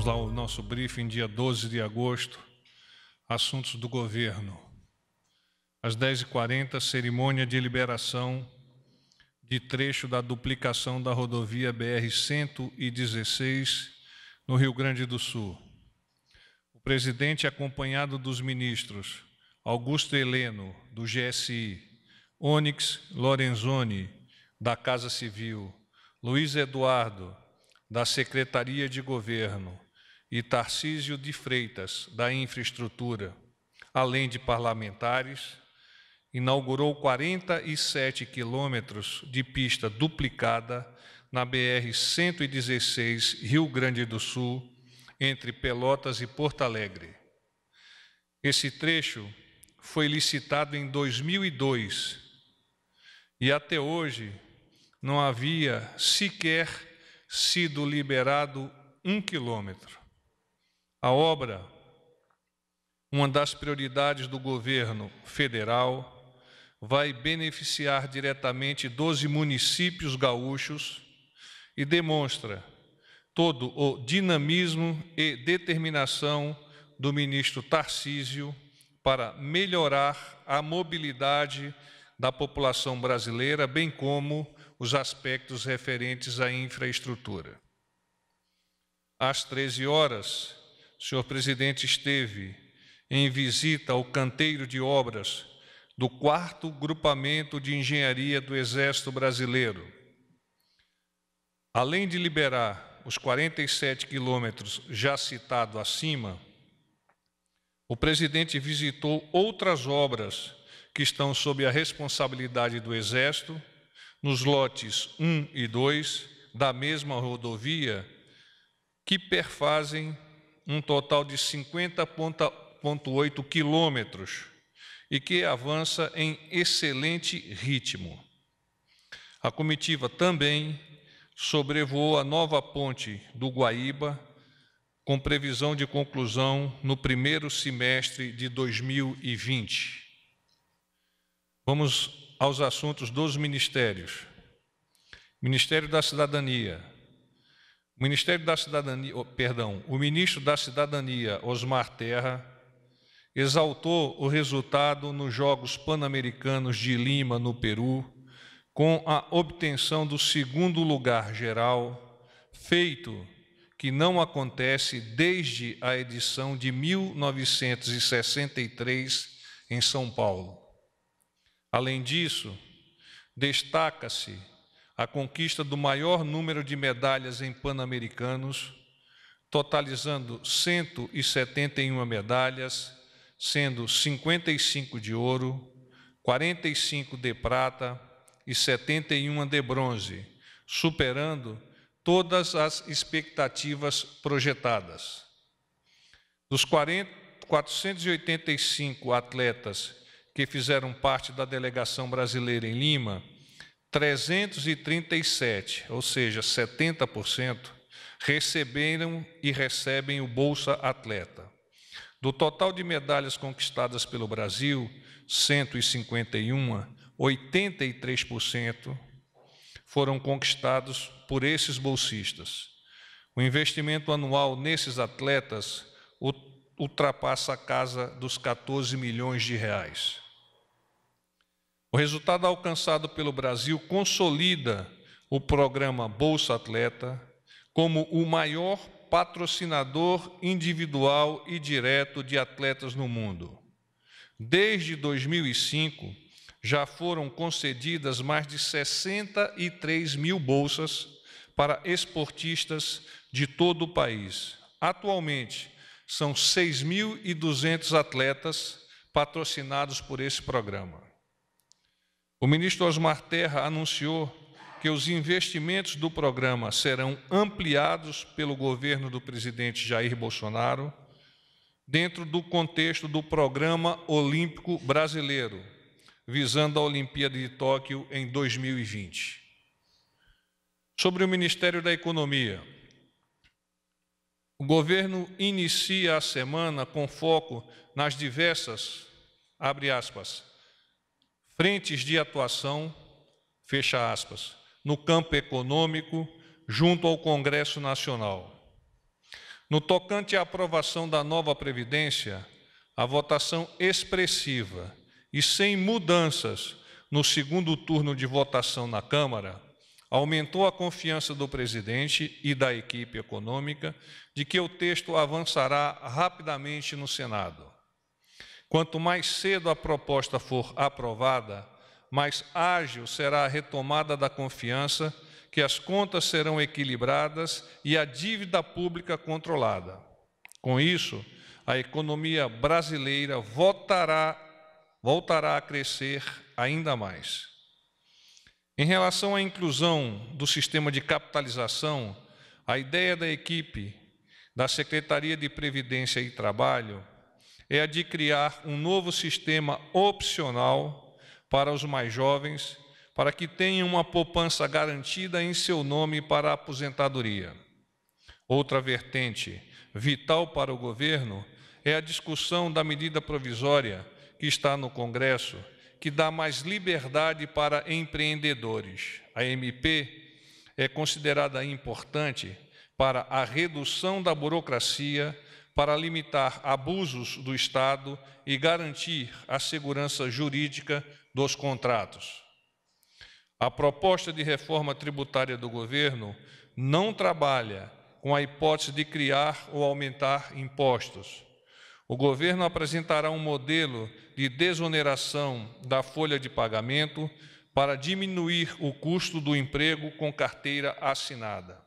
Vamos lá, o nosso briefing, dia 12 de agosto, assuntos do governo. Às 10h40, cerimônia de liberação de trecho da duplicação da rodovia BR-116 no Rio Grande do Sul. O presidente, acompanhado dos ministros Augusto Heleno, do GSI, Onyx Lorenzoni, da Casa Civil, Luiz Eduardo, da Secretaria de Governo, e Tarcísio de Freitas, da Infraestrutura, além de parlamentares, inaugurou 47 quilômetros de pista duplicada na BR-116 Rio Grande do Sul, entre Pelotas e Porto Alegre. Esse trecho foi licitado em 2002 e até hoje não havia sequer sido liberado um quilômetro. A obra, uma das prioridades do governo federal, vai beneficiar diretamente 12 municípios gaúchos e demonstra todo o dinamismo e determinação do ministro Tarcísio para melhorar a mobilidade da população brasileira, bem como os aspectos referentes à infraestrutura. Às 13 horas, o senhor presidente esteve em visita ao canteiro de obras do quarto grupamento de engenharia do Exército Brasileiro. Além de liberar os 47 quilômetros já citado acima, o presidente visitou outras obras que estão sob a responsabilidade do Exército, nos lotes 1 e 2 da mesma rodovia, que perfazem um total de 50,8 quilômetros e que avança em excelente ritmo. A comitiva também sobrevoou a nova ponte do Guaíba, com previsão de conclusão no primeiro semestre de 2020. Vamos aos assuntos dos ministérios. Ministério da Cidadania. O Ministério da Cidadania, oh, perdão, o ministro da Cidadania, Osmar Terra, exaltou o resultado nos Jogos Pan-Americanos de Lima, no Peru, com a obtenção do segundo lugar geral, feito que não acontece desde a edição de 1963 em São Paulo. Além disso, destaca-se a conquista do maior número de medalhas em Pan-Americanos, totalizando 171 medalhas sendo 55 de ouro, 45 de prata e 71 de bronze, superando todas as expectativas projetadas. Dos 40, 485 atletas que fizeram parte da delegação brasileira em Lima, 337, ou seja, 70%, receberam e recebem o Bolsa Atleta. Do total de medalhas conquistadas pelo Brasil, 151, 83% foram conquistados por esses bolsistas. O investimento anual nesses atletas ultrapassa a casa dos 14 milhões de reais. O resultado alcançado pelo Brasil consolida o programa Bolsa Atleta como o maior patrocinador individual e direto de atletas no mundo. Desde 2005, já foram concedidas mais de 63 mil bolsas para esportistas de todo o país. Atualmente, são 6.200 atletas patrocinados por esse programa. O ministro Osmar Terra anunciou que os investimentos do programa serão ampliados pelo governo do presidente Jair Bolsonaro, dentro do contexto do Programa Olímpico Brasileiro, visando a Olimpíada de Tóquio em 2020. Sobre o Ministério da Economia. O governo inicia a semana com foco nas diversas, abre aspas, frentes de atuação, fecha aspas, no campo econômico, junto ao Congresso Nacional. No tocante à aprovação da nova Previdência, a votação expressiva e sem mudanças no segundo turno de votação na Câmara aumentou a confiança do presidente e da equipe econômica de que o texto avançará rapidamente no Senado. Quanto mais cedo a proposta for aprovada, mais ágil será a retomada da confiança, que as contas serão equilibradas e a dívida pública controlada. Com isso, a economia brasileira voltará, voltará a crescer ainda mais. Em relação à inclusão do sistema de capitalização, a ideia da equipe da Secretaria de Previdência e Trabalho é a de criar um novo sistema opcional para os mais jovens, para que tenham uma poupança garantida em seu nome para a aposentadoria. Outra vertente vital para o governo é a discussão da medida provisória que está no Congresso que dá mais liberdade para empreendedores. A MP é considerada importante para a redução da burocracia, para limitar abusos do Estado e garantir a segurança jurídica dos contratos. A proposta de reforma tributária do governo não trabalha com a hipótese de criar ou aumentar impostos o governo apresentará um modelo de desoneração da folha de pagamento para diminuir o custo do emprego com carteira assinada.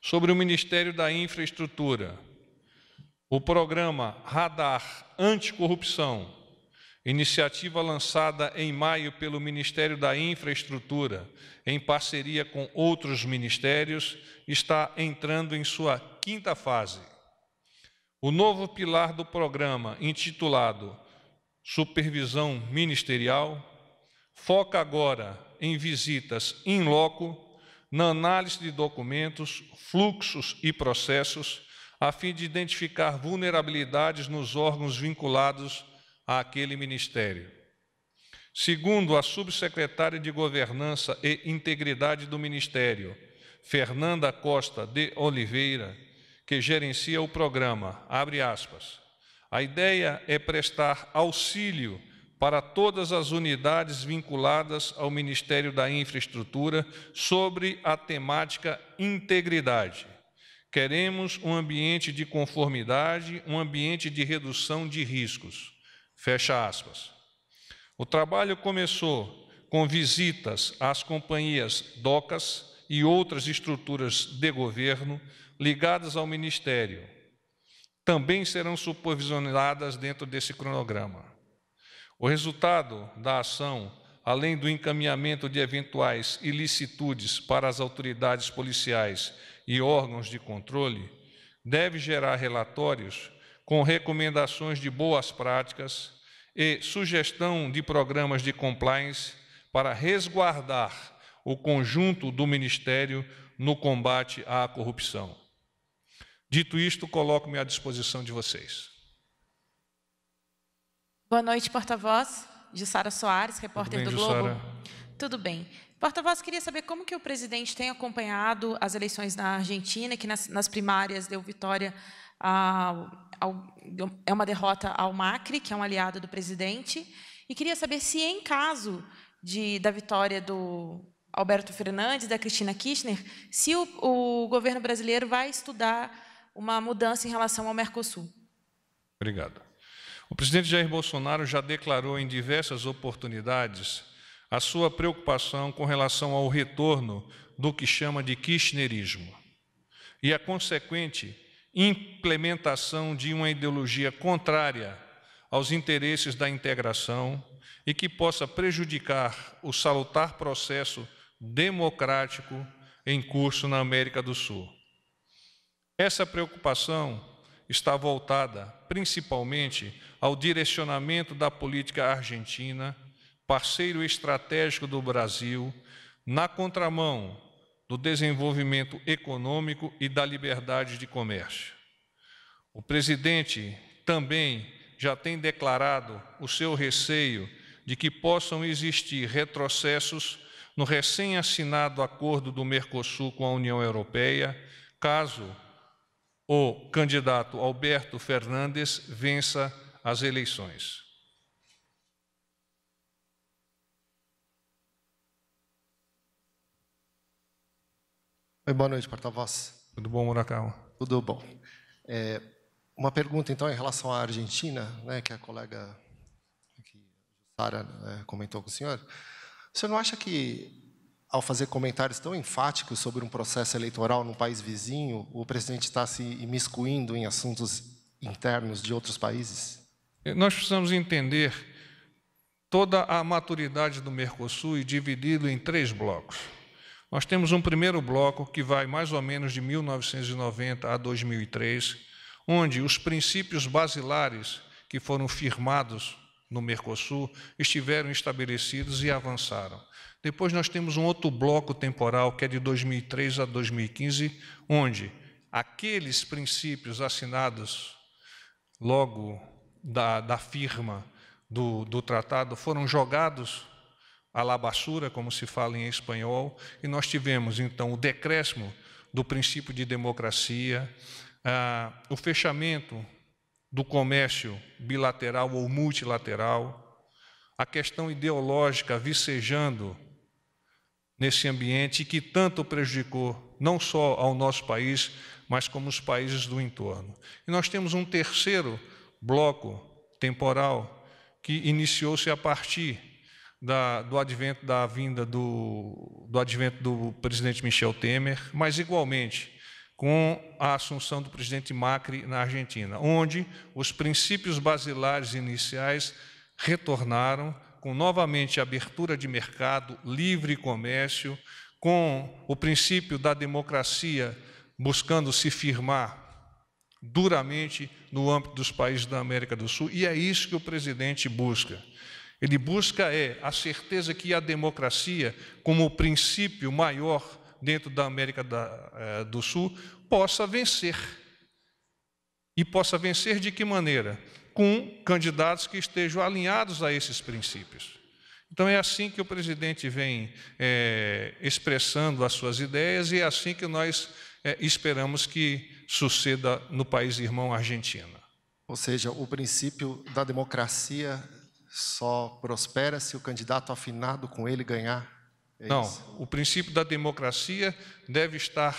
Sobre o Ministério da Infraestrutura, o programa Radar Anticorrupção, iniciativa lançada em maio pelo Ministério da Infraestrutura, em parceria com outros ministérios, está entrando em sua quinta fase. O novo pilar do programa, intitulado Supervisão Ministerial, foca agora em visitas in loco, na análise de documentos, fluxos e processos, a fim de identificar vulnerabilidades nos órgãos vinculados àquele ministério. Segundo a subsecretária de Governança e Integridade do Ministério, Fernanda Costa de Oliveira, que gerencia o programa, abre aspas. A ideia é prestar auxílio para todas as unidades vinculadas ao Ministério da Infraestrutura sobre a temática integridade. Queremos um ambiente de conformidade, um ambiente de redução de riscos. Fecha aspas. O trabalho começou com visitas às companhias DOCAS e outras estruturas de governo ligadas ao ministério também serão supervisionadas dentro desse cronograma. O resultado da ação, além do encaminhamento de eventuais ilicitudes para as autoridades policiais e órgãos de controle, deve gerar relatórios com recomendações de boas práticas e sugestão de programas de compliance para resguardar o conjunto do Ministério no combate à corrupção. Dito isto, coloco-me à disposição de vocês. Boa noite, porta-voz. Jussara Soares, repórter bem, do Globo. Jussara? Tudo bem. Porta-voz, queria saber como que o presidente tem acompanhado as eleições na Argentina, que nas, nas primárias deu vitória ao, é uma derrota ao Macri, que é um aliado do presidente, e queria saber se, em caso de, da vitória do Alberto Fernandes, da Cristina Kirchner, se o, o governo brasileiro vai estudar uma mudança em relação ao Mercosul. Obrigado. O presidente Jair Bolsonaro já declarou em diversas oportunidades a sua preocupação com relação ao retorno do que chama de kirchnerismo e a consequente implementação de uma ideologia contrária aos interesses da integração e que possa prejudicar o salutar processo democrático em curso na América do Sul. Essa preocupação está voltada principalmente ao direcionamento da política argentina, parceiro estratégico do Brasil, na contramão do desenvolvimento econômico e da liberdade de comércio. O presidente também já tem declarado o seu receio de que possam existir retrocessos no recém-assinado acordo do Mercosul com a União Europeia, caso o candidato Alberto Fernandes vença as eleições. Oi, boa noite, porta-voz. Tudo bom, Murakawa? Tudo bom. É, uma pergunta, então, em relação à Argentina, né, que a colega Sara é, comentou com o senhor. O senhor não acha que, ao fazer comentários tão enfáticos sobre um processo eleitoral num país vizinho, o presidente está se imiscuindo em assuntos internos de outros países? Nós precisamos entender toda a maturidade do Mercosul e dividi-lo em três blocos. Nós temos um primeiro bloco que vai mais ou menos de 1990 a 2003, onde os princípios basilares que foram firmados no Mercosul estiveram estabelecidos e avançaram. Depois nós temos um outro bloco temporal que é de 2003 a 2015, onde aqueles princípios assinados logo da, da firma do, do tratado foram jogados a la basura, como se fala em espanhol, e nós tivemos então o decréscimo do princípio de democracia, ah, o fechamento do comércio bilateral ou multilateral, a questão ideológica vicejando nesse ambiente que tanto prejudicou não só ao nosso país, mas como os países do entorno. E nós temos um terceiro bloco temporal que iniciou-se a partir da, do advento da vinda do, do advento do presidente Michel Temer, mas igualmente com a assunção do presidente Macri na Argentina, onde os princípios basilares iniciais retornaram com novamente abertura de mercado, livre comércio, com o princípio da democracia buscando se firmar duramente no âmbito dos países da América do Sul, e é isso que o presidente busca. Ele busca é a certeza que a democracia, como o princípio maior dentro da América da, é, do Sul, possa vencer. E possa vencer de que maneira? Com candidatos que estejam alinhados a esses princípios. Então é assim que o presidente vem é, expressando as suas ideias e é assim que nós é, esperamos que suceda no país irmão Argentina. Ou seja, o princípio da democracia só prospera se o candidato afinado com ele ganhar? É Não, isso? o princípio da democracia deve estar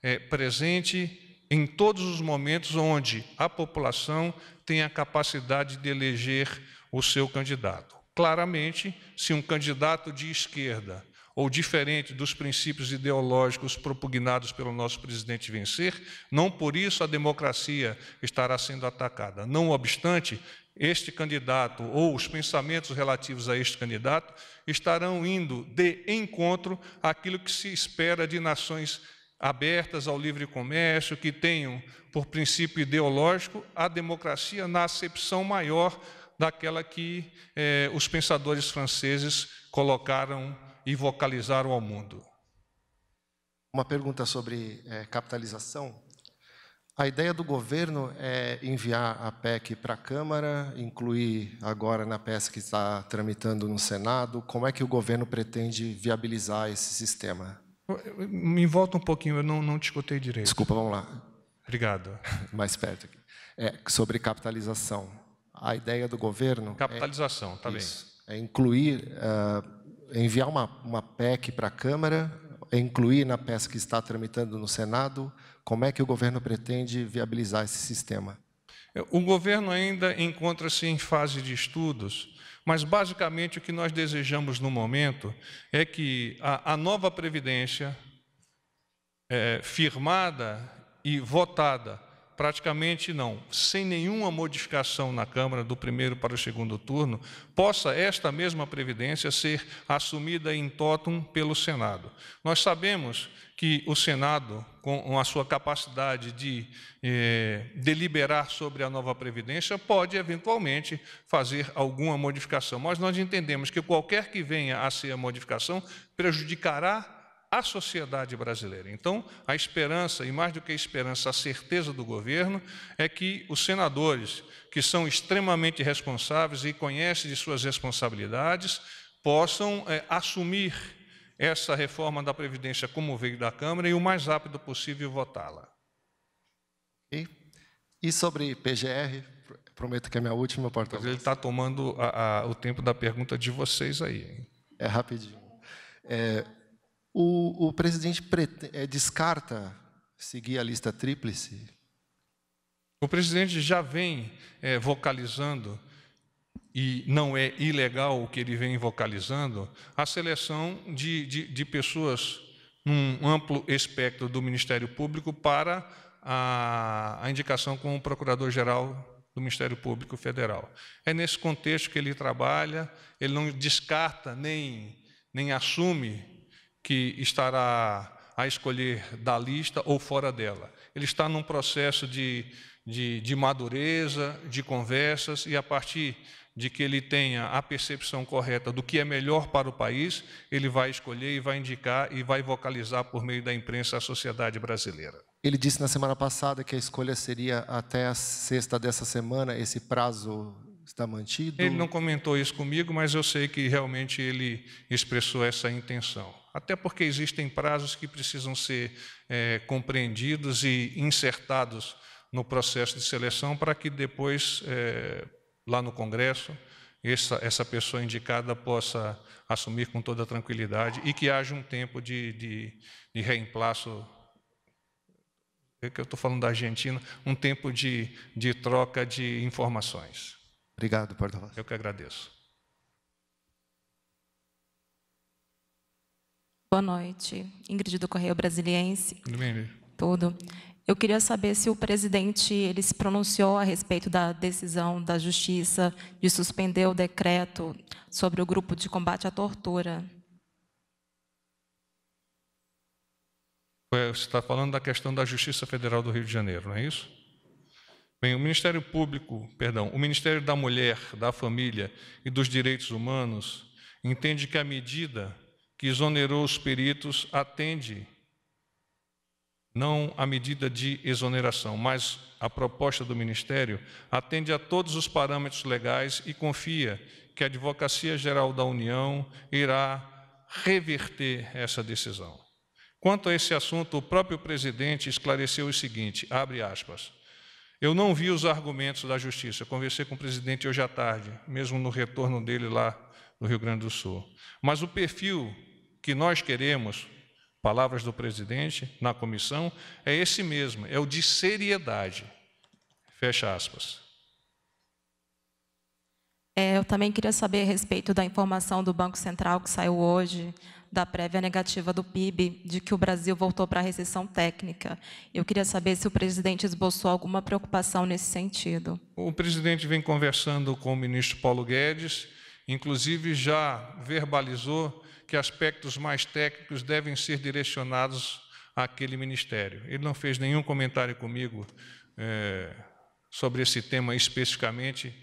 é, presente em todos os momentos onde a população tem a capacidade de eleger o seu candidato. Claramente, se um candidato de esquerda ou diferente dos princípios ideológicos propugnados pelo nosso presidente vencer, não por isso a democracia estará sendo atacada. Não obstante, este candidato ou os pensamentos relativos a este candidato estarão indo de encontro àquilo que se espera de nações abertas ao livre comércio, que tenham por princípio ideológico a democracia na acepção maior daquela que eh, os pensadores franceses colocaram e vocalizaram ao mundo. Uma pergunta sobre eh, capitalização. A ideia do governo é enviar a PEC para a Câmara, incluir agora na PEC que está tramitando no Senado. Como é que o governo pretende viabilizar esse sistema? Me volta um pouquinho, eu não, não te escutei direito. Desculpa, vamos lá. Obrigado. Mais perto aqui. É, sobre capitalização. A ideia do governo. Capitalização, está bem. É incluir, uh, enviar uma, uma PEC para a Câmara, incluir na PEC que está tramitando no Senado como é que o governo pretende viabilizar esse sistema? O governo ainda encontra-se em fase de estudos, mas basicamente o que nós desejamos no momento é que a, a nova Previdência, é, firmada e votada praticamente não, sem nenhuma modificação na Câmara do primeiro para o segundo turno, possa esta mesma previdência ser assumida em totum pelo Senado. Nós sabemos que o Senado, com a sua capacidade de eh, deliberar sobre a nova Previdência, pode eventualmente fazer alguma modificação. Mas nós entendemos que qualquer que venha a ser a modificação prejudicará a sociedade brasileira. Então, a esperança, e mais do que a esperança, a certeza do governo, é que os senadores, que são extremamente responsáveis e conhecem de suas responsabilidades, possam é, assumir essa reforma da Previdência como veio da Câmara e o mais rápido possível votá-la. E, e sobre PGR, prometo que é a minha última porta. Ele está tomando a, a, o tempo da pergunta de vocês aí. Hein? É rapidinho. É, o, o, presidente é, descarta seguir a lista tríplice? O presidente já vem é, vocalizando, e não é ilegal o que ele vem vocalizando, a seleção de, de, de pessoas num amplo espectro do Ministério Público para a, a indicação como procurador-geral do Ministério Público Federal. É nesse contexto que ele trabalha, ele não descarta nem, nem assume que estará a escolher da lista ou fora dela. Ele está num processo de, de, de madureza, de conversas, e a partir de que ele tenha a percepção correta do que é melhor para o país, ele vai escolher e vai indicar e vai vocalizar por meio da imprensa a sociedade brasileira. Ele disse na semana passada que a escolha seria até a sexta dessa semana. Esse prazo está mantido? Ele não comentou isso comigo, mas eu sei que realmente ele expressou essa intenção. Até porque existem prazos que precisam ser é, compreendidos e insertados no processo de seleção para que depois é, lá no Congresso, essa, essa pessoa indicada possa assumir com toda tranquilidade e que haja um tempo de, de, de reemplaço, é que eu estou falando da Argentina, um tempo de, de troca de informações. Obrigado, porta-voz. Eu que agradeço. Boa noite. Ingrid do Correio Brasiliense. Tudo bem, Tudo. Eu queria saber se o presidente ele se pronunciou a respeito da decisão da Justiça de suspender o decreto sobre o grupo de combate à tortura. Você está falando da questão da Justiça Federal do Rio de Janeiro, não é isso? Bem, o Ministério Público, perdão, o Ministério da Mulher, da Família e dos Direitos Humanos entende que a medida que exonerou os peritos atende não a medida de exoneração, mas a proposta do Ministério atende a todos os parâmetros legais e confia que a Advocacia Geral da União irá reverter essa decisão. Quanto a esse assunto, o próprio presidente esclareceu o seguinte, abre aspas, eu não vi os argumentos da Justiça, eu conversei com o presidente hoje à tarde, mesmo no retorno dele lá no Rio Grande do Sul, mas o perfil que nós queremos palavras do presidente na comissão, é esse mesmo, é o de seriedade. Fecha aspas. É, eu também queria saber a respeito da informação do Banco Central que saiu hoje, da prévia negativa do PIB, de que o Brasil voltou para a recessão técnica. Eu queria saber se o presidente esboçou alguma preocupação nesse sentido. O presidente vem conversando com o ministro Paulo Guedes, inclusive já verbalizou que aspectos mais técnicos devem ser direcionados àquele ministério. Ele não fez nenhum comentário comigo é, sobre esse tema especificamente,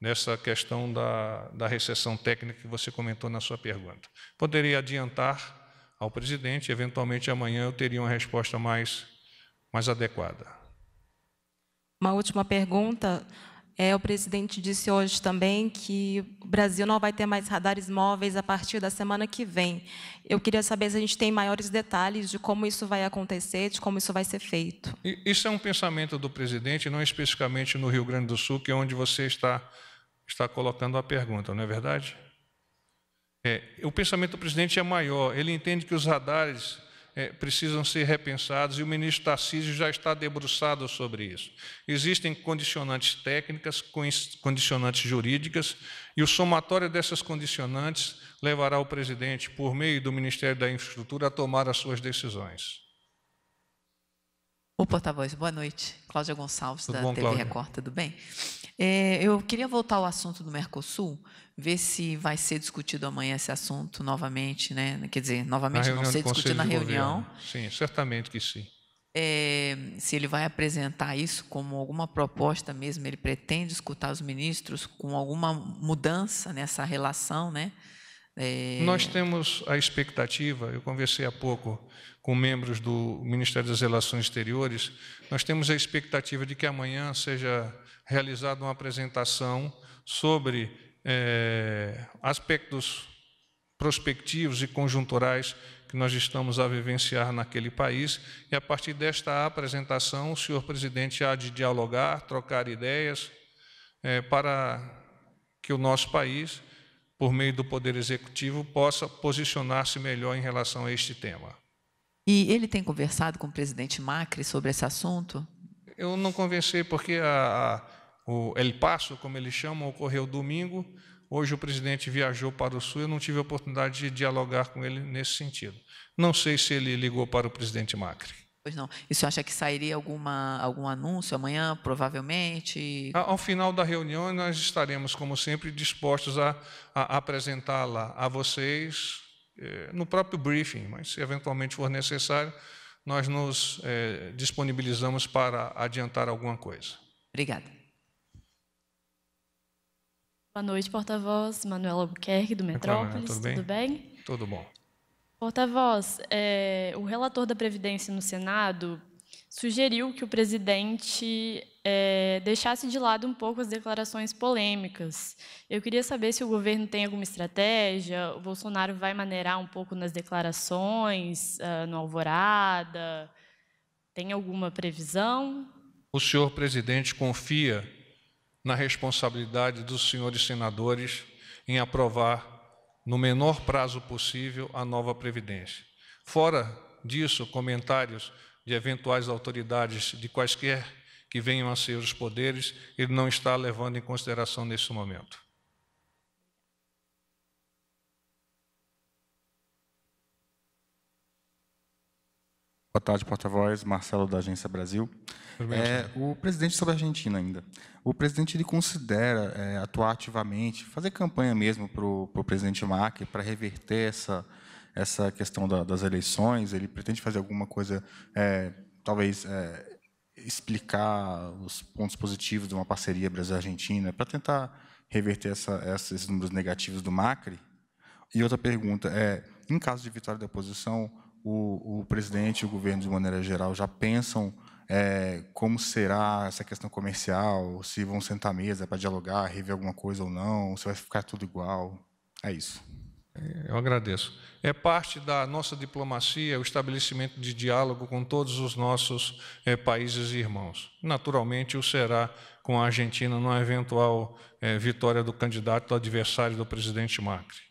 nessa questão da, da recessão técnica que você comentou na sua pergunta. Poderia adiantar ao presidente, eventualmente amanhã eu teria uma resposta mais, mais adequada. Uma última pergunta. É, o presidente disse hoje também que o Brasil não vai ter mais radares móveis a partir da semana que vem. Eu queria saber se a gente tem maiores detalhes de como isso vai acontecer, de como isso vai ser feito. Isso é um pensamento do presidente, não especificamente no Rio Grande do Sul, que é onde você está, está colocando a pergunta, não é verdade? É, o pensamento do presidente é maior. Ele entende que os radares é, precisam ser repensados e o ministro Tarcísio já está debruçado sobre isso. Existem condicionantes técnicas, condicionantes jurídicas, e o somatório dessas condicionantes levará o presidente, por meio do Ministério da Infraestrutura, a tomar as suas decisões. O porta-voz, boa noite. Cláudia Gonçalves, tudo da bom, TV Cláudia? Record, tudo bem? É, eu queria voltar ao assunto do Mercosul, ver se vai ser discutido amanhã esse assunto novamente, né? Quer dizer, novamente não ser discutido na reunião. Sim, certamente que sim. É, se ele vai apresentar isso como alguma proposta mesmo, ele pretende escutar os ministros com alguma mudança nessa relação, né? É... Nós temos a expectativa, eu conversei há pouco com membros do Ministério das Relações Exteriores, nós temos a expectativa de que amanhã seja realizada uma apresentação sobre é, aspectos prospectivos e conjunturais que nós estamos a vivenciar naquele país. E a partir desta apresentação, o senhor presidente há de dialogar, trocar ideias, é, para que o nosso país, por meio do Poder Executivo, possa posicionar-se melhor em relação a este tema. E ele tem conversado com o presidente Macri sobre esse assunto? Eu não conversei porque a, a, o El Paso, como eles chamam, ocorreu domingo. Hoje o presidente viajou para o Sul, eu não tive a oportunidade de dialogar com ele nesse sentido. Não sei se ele ligou para o presidente Macri. Pois não. E você acha que sairia alguma, algum anúncio amanhã, provavelmente? Ao final da reunião, nós estaremos, como sempre, dispostos a, a apresentá-la a vocês eh, no próprio briefing, mas se eventualmente for necessário, nós nos eh, disponibilizamos para adiantar alguma coisa. Obrigada. Boa noite, porta-voz. Manuela Albuquerque, do Metrópolis. tudo, bem? tudo bem? Tudo bom. Porta-voz, é, o relator da Previdência no Senado sugeriu que o presidente é, deixasse de lado um pouco as declarações polêmicas. Eu queria saber se o governo tem alguma estratégia, o Bolsonaro vai maneirar um pouco nas declarações, uh, no Alvorada, tem alguma previsão? O senhor presidente confia na responsabilidade dos senhores senadores em aprovar, no menor prazo possível, a nova Previdência. Fora disso, comentários de eventuais autoridades de quaisquer que venham a ser os poderes, ele não está levando em consideração nesse momento. Boa tarde, porta-voz. Marcelo, da Agência Brasil. É, o presidente sobre a Argentina ainda. O presidente ele considera é, atuar ativamente, fazer campanha mesmo para o presidente Macri para reverter essa, essa questão da, das eleições. Ele pretende fazer alguma coisa, é, talvez é, explicar os pontos positivos de uma parceria Brasil-Argentina para tentar reverter essa, esses números negativos do Macri. E outra pergunta é, em caso de vitória da oposição, o, o presidente e o governo, de maneira geral, já pensam é, como será essa questão comercial, se vão sentar à mesa para dialogar, rever alguma coisa ou não, se vai ficar tudo igual. É isso. Eu agradeço. É parte da nossa diplomacia o estabelecimento de diálogo com todos os nossos é, países irmãos. Naturalmente, o será com a Argentina numa eventual é, vitória do candidato adversário do presidente Macri.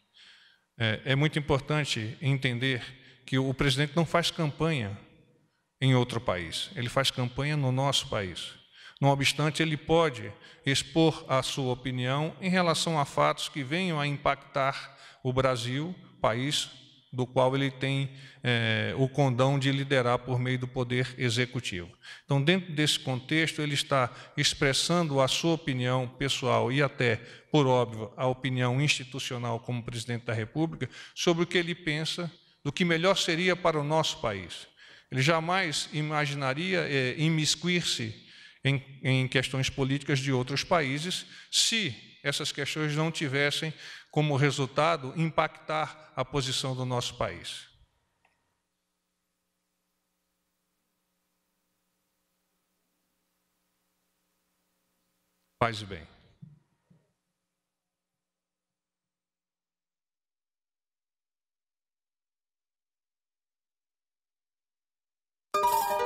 É, é muito importante entender que o presidente não faz campanha em outro país, ele faz campanha no nosso país. Não obstante, ele pode expor a sua opinião em relação a fatos que venham a impactar o Brasil, país do qual ele tem é, o condão de liderar por meio do poder executivo. Então, dentro desse contexto, ele está expressando a sua opinião pessoal e até, por óbvio, a opinião institucional como presidente da República sobre o que ele pensa do que melhor seria para o nosso país. Ele jamais imaginaria é, imiscuir-se em, em questões políticas de outros países se essas questões não tivessem como resultado impactar a posição do nosso país. Paz e bem. you